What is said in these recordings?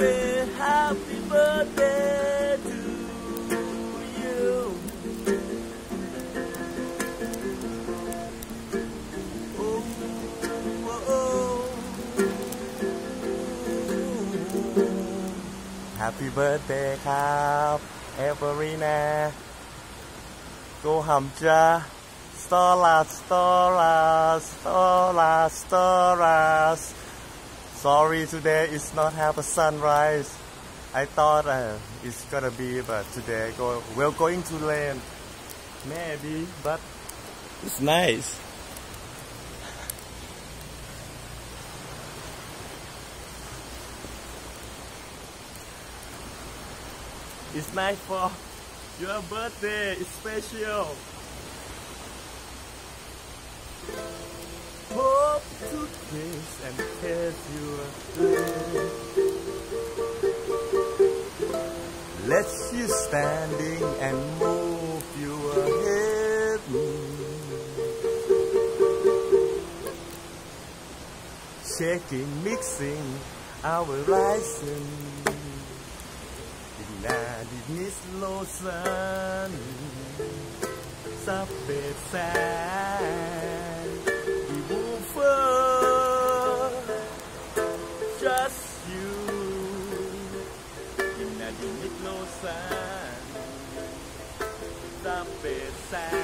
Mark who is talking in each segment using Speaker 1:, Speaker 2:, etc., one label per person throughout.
Speaker 1: say happy birthday to you. Oh, oh, oh. Happy birthday ครับ Everina Go Hamja Sto lat Stolas Sto lat Stolas Sorry today is not have a sunrise I thought uh, it's gonna be but today go we're going to land maybe but it's nice It's nice for your birthday. It's special. Hope to kiss and kiss you again. Let you standing and move your head. Shaking, mixing our rising. Nadinis losan sa besan Just you. Nadinis losan sa besan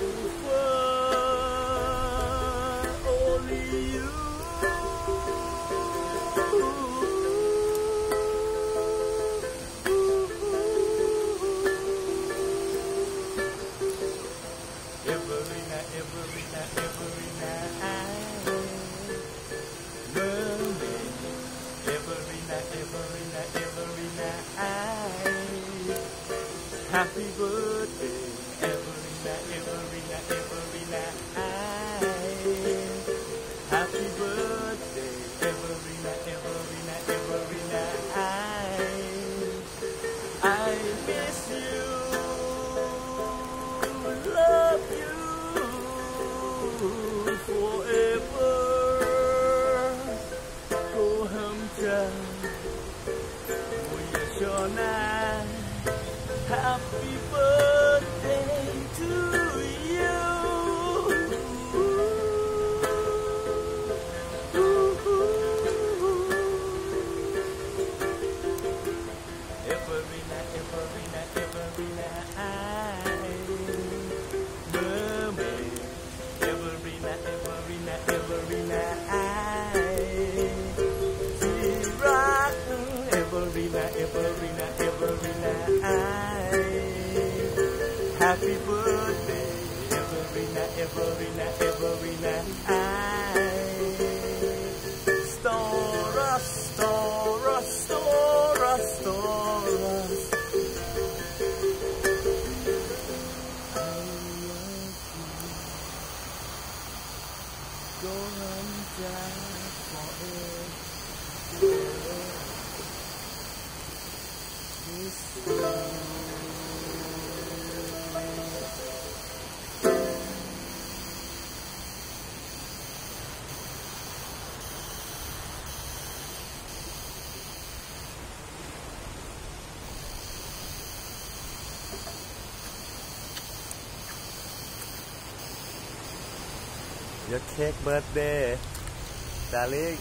Speaker 1: Ibufa Only you Every night, every night, every Happy birthday. Every night, every night, every night. Happy birthday. Every night, every night, every night. I miss you. Love you forever. Go home, child. We are night. Happy birthday every night, every night. I store us, store us, store us, store us. I love you. Go your cake birthday darling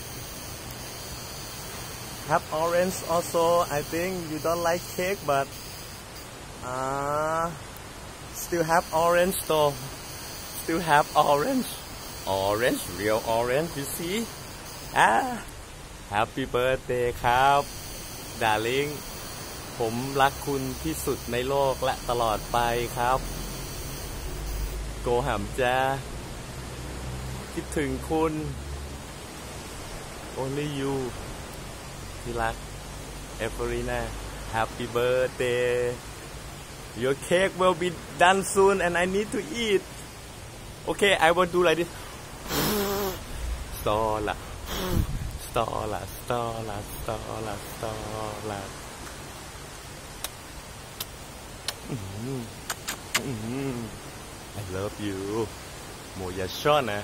Speaker 1: have orange also I think you don't like cake but uh, still have orange though still have orange orange real orange you see ah happy birthday ครับ darling ผมรักคุณที่สุดในโลกและตลอดไปครับ โกหำจ้า คิดถึงคุณ only you ที่รัก e v e r i n a happy birthday your cake will be done soon and I need to eat okay I will do like this stola stola stola stola stola I love you โมยาชอนนะ